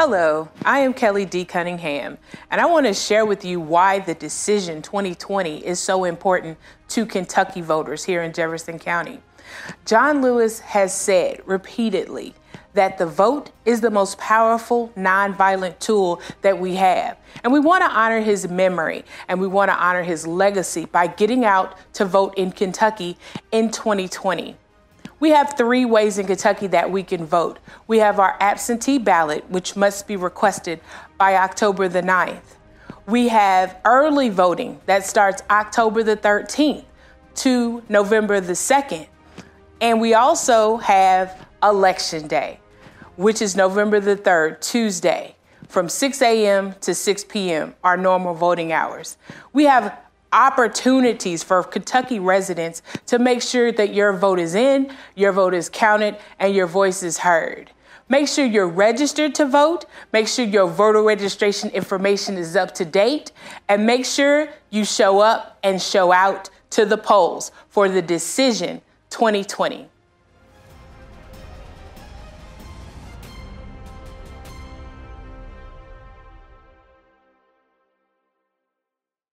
Hello, I am Kellye D. Cunningham, and I want to share with you why the decision 2020 is so important to Kentucky voters here in Jefferson County. John Lewis has said repeatedly that the vote is the most powerful nonviolent tool that we have. And we want to honor his memory and we want to honor his legacy by getting out to vote in Kentucky in 2020. We have three ways in Kentucky that we can vote. We have our absentee ballot, which must be requested by October the 9th. We have early voting that starts October the 13th to November the 2nd. And we also have Election Day, which is November the 3rd, Tuesday, from 6 a.m. to 6 p.m., our normal voting hours. We have opportunities for Kentucky residents to make sure that your vote is in, your vote is counted, and your voice is heard. Make sure you're registered to vote. Make sure your voter registration information is up to date. And make sure you show up and show out to the polls for the decision 2020.